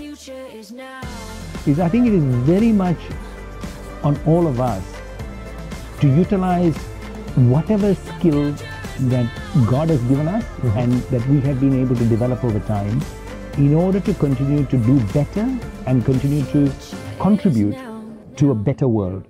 is is I think it is very much on all of us to utilize whatever skill that God has given us mm-hmm. and that we have been able to develop over time in order to continue to do better and continue to contribute to a better world.